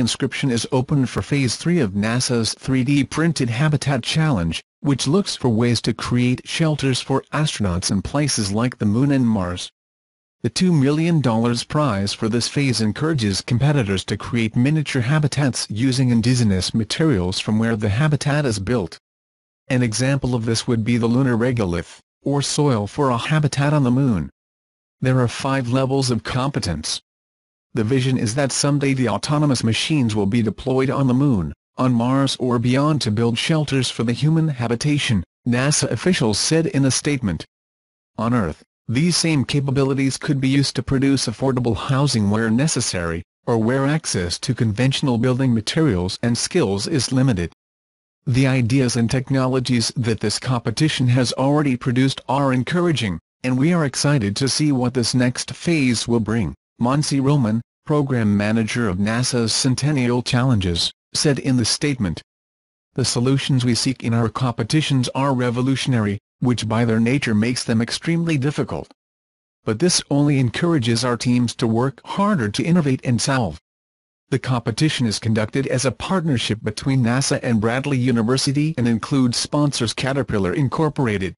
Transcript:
inscription is open for Phase 3 of NASA's 3D Printed Habitat Challenge, which looks for ways to create shelters for astronauts in places like the Moon and Mars. The $2 million prize for this phase encourages competitors to create miniature habitats using indigenous materials from where the habitat is built. An example of this would be the lunar regolith, or soil for a habitat on the Moon. There are five levels of competence. The vision is that someday the autonomous machines will be deployed on the Moon, on Mars or beyond to build shelters for the human habitation, NASA officials said in a statement. On Earth, these same capabilities could be used to produce affordable housing where necessary, or where access to conventional building materials and skills is limited. The ideas and technologies that this competition has already produced are encouraging, and we are excited to see what this next phase will bring, Monsi Roman, program manager of NASA's Centennial Challenges, said in the statement. The solutions we seek in our competitions are revolutionary, which by their nature makes them extremely difficult. But this only encourages our teams to work harder to innovate and solve. The competition is conducted as a partnership between NASA and Bradley University and includes sponsors Caterpillar Incorporated,